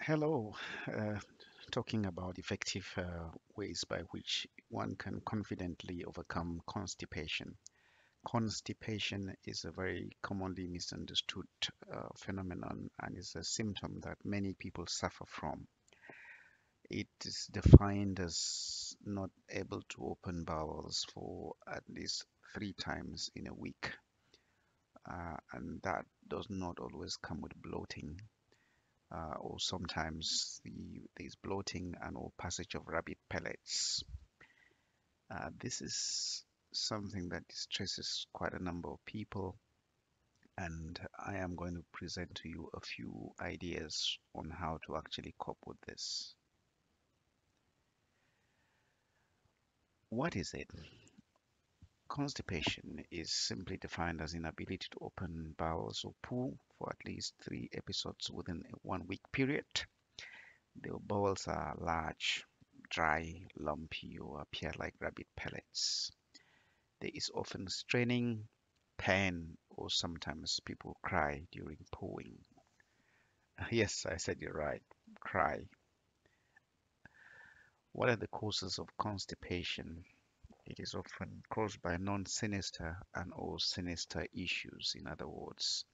Hello, uh, talking about effective uh, ways by which one can confidently overcome constipation. Constipation is a very commonly misunderstood uh, phenomenon and is a symptom that many people suffer from. It is defined as not able to open bowels for at least three times in a week, uh, and that does not always come with bloating uh, or sometimes the, there's bloating and or passage of rabbit pellets. Uh, this is something that distresses quite a number of people and I am going to present to you a few ideas on how to actually cope with this. What is it? Constipation is simply defined as inability to open bowels or poo for at least three episodes within a one week period. The bowels are large, dry, lumpy, or appear like rabbit pellets. There is often straining, pain, or sometimes people cry during pooing. Yes, I said you're right, cry. What are the causes of constipation? It is often caused by non-sinister and or sinister issues. In other words,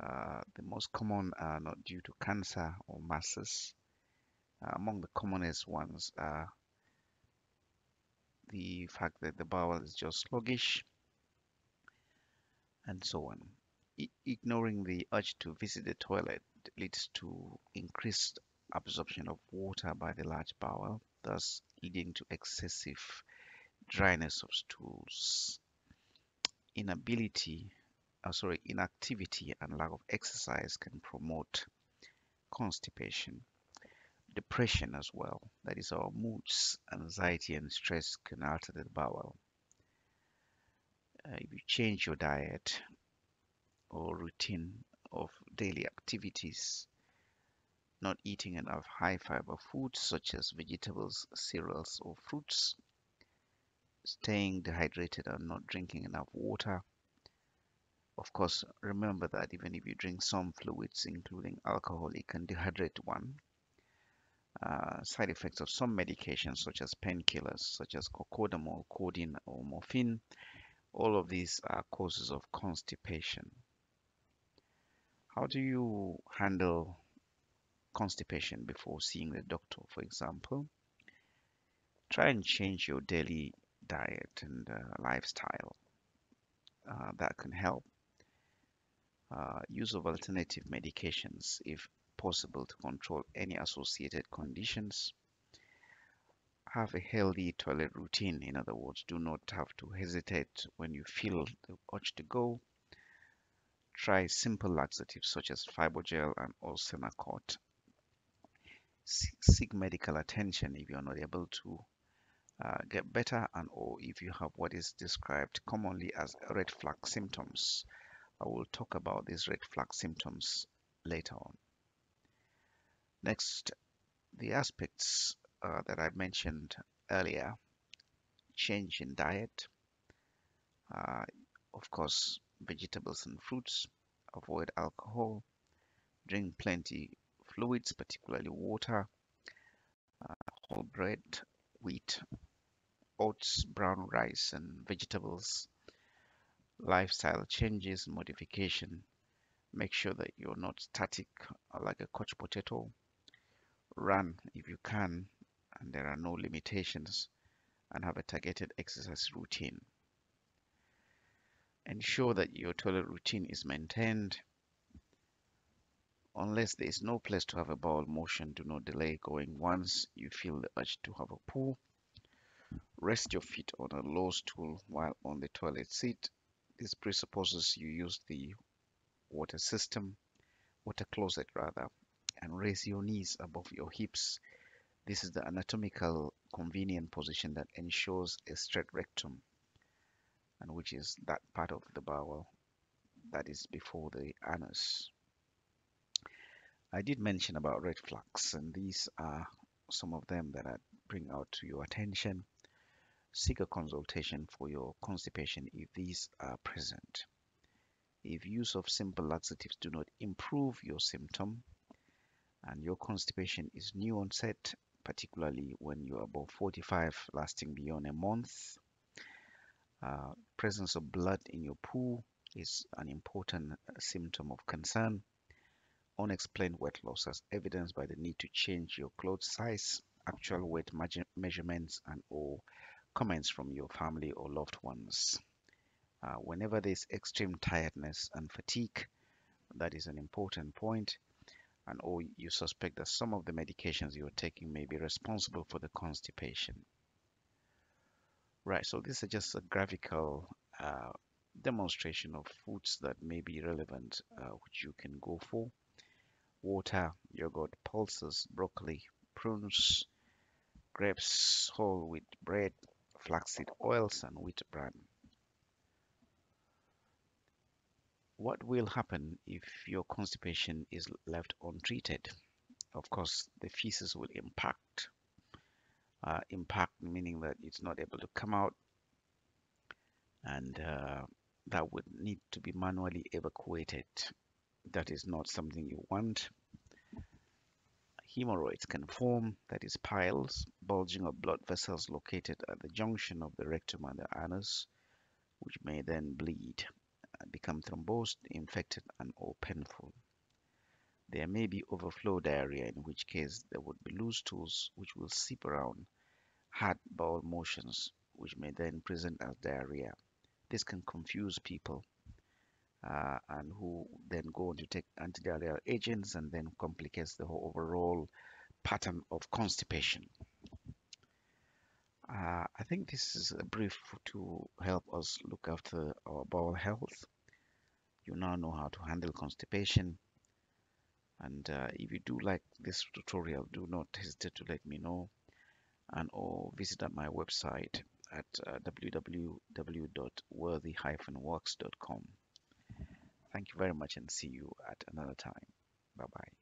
uh, the most common are not due to cancer or masses. Uh, among the commonest ones are the fact that the bowel is just sluggish and so on. I ignoring the urge to visit the toilet leads to increased absorption of water by the large bowel, thus leading to excessive dryness of stools. Inability, uh, sorry, inactivity and lack of exercise can promote constipation. Depression as well, that is our moods, anxiety and stress can alter the bowel. Uh, if you change your diet or routine of daily activities, not eating enough high fiber foods such as vegetables, cereals, or fruits, staying dehydrated and not drinking enough water. Of course, remember that even if you drink some fluids, including alcohol, it can dehydrate one. Uh, side effects of some medications, such as painkillers, such as co-codamol, codeine, or morphine, all of these are causes of constipation. How do you handle constipation before seeing the doctor, for example? Try and change your daily diet and uh, lifestyle. Uh, that can help. Uh, use of alternative medications if possible to control any associated conditions. Have a healthy toilet routine. In other words, do not have to hesitate when you feel the urge to go Try simple laxatives such as Fybogel and also Senokot. Seek medical attention if you are not able to uh, get better and or if you have what is described commonly as red flag symptoms. I will talk about these red flag symptoms later on. Next, the aspects uh, that I mentioned earlier, change in diet, uh, of course, vegetables and fruits, avoid alcohol, drink plenty fluids, particularly water, uh, whole bread, wheat, oats, brown rice, and vegetables. Lifestyle changes, modification. Make sure that you're not static uh, like a couch potato. Run if you can, and there are no limitations, and have a targeted exercise routine. Ensure that your toilet routine is maintained. Unless there is no place to have a bowel motion, do not delay going once you feel the urge to have a poo. Rest your feet on a low stool while on the toilet seat. This presupposes you use the water system, water closet rather, and raise your knees above your hips. This is the anatomical convenient position that ensures a straight rectum and which is that part of the bowel that is before the anus. I did mention about red flags, and these are some of them that I bring out to your attention. Seek a consultation for your constipation if these are present. If use of simple laxatives do not improve your symptom, and your constipation is new onset, particularly when you're above 45, lasting beyond a month, uh, presence of blood in your poo is an important symptom of concern. Unexplained weight loss as evidenced by the need to change your clothes size, actual weight measurements, and or comments from your family or loved ones. Uh, whenever there's extreme tiredness and fatigue, that is an important point. point, and or you suspect that some of the medications you're taking may be responsible for the constipation. Right, so this is just a graphical uh, demonstration of foods that may be relevant, uh, which you can go for. Water, yogurt, pulses, broccoli, prunes, grapes, whole wheat bread, flaxseed oils, and wheat bran. What will happen if your constipation is left untreated? Of course, the feces will impact uh, impact, meaning that it's not able to come out, and uh, that would need to be manually evacuated. That is not something you want. Hemorrhoids can form, that is piles, bulging of blood vessels located at the junction of the rectum and the anus, which may then bleed, become thrombosed, infected, and or painful. There may be overflow diarrhea, in which case there would be loose stools which will seep around hard bowel motions, which may then present as diarrhea. This can confuse people uh, and who then go on to take antidiarrheal agents and then complicates the whole overall pattern of constipation. Uh, I think this is a brief to help us look after our bowel health. You now know how to handle constipation and uh, if you do like this tutorial do not hesitate to let me know and or visit my website at uh, www.worthy-works.com thank you very much and see you at another time. Bye bye